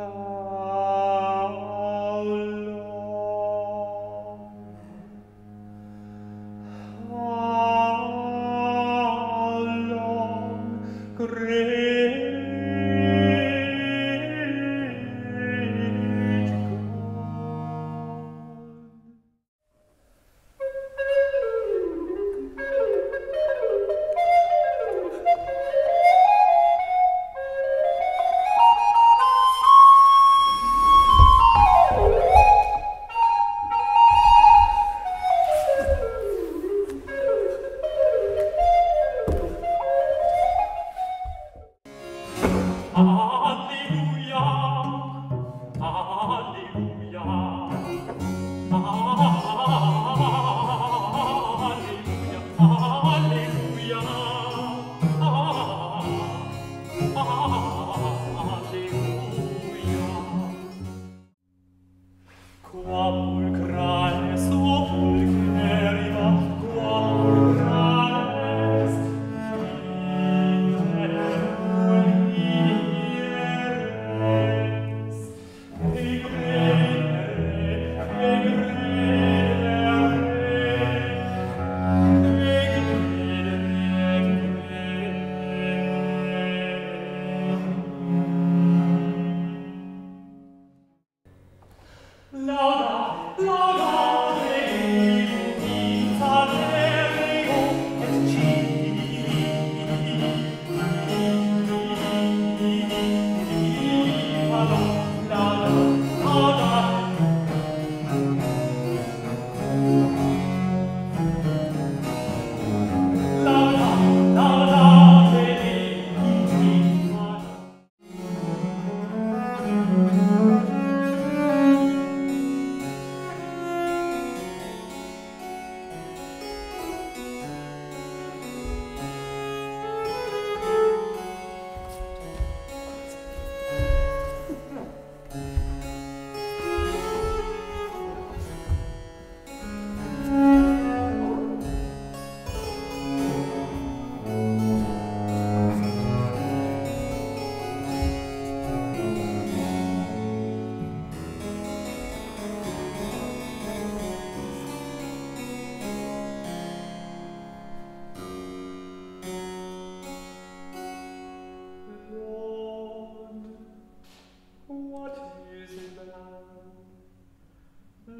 Uh... Qua pulcra No.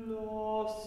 lost.